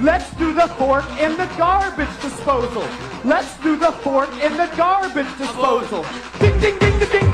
Let's do the fork in the garbage disposal. Let's do the fork in the garbage disposal. Ding ding ding ding ding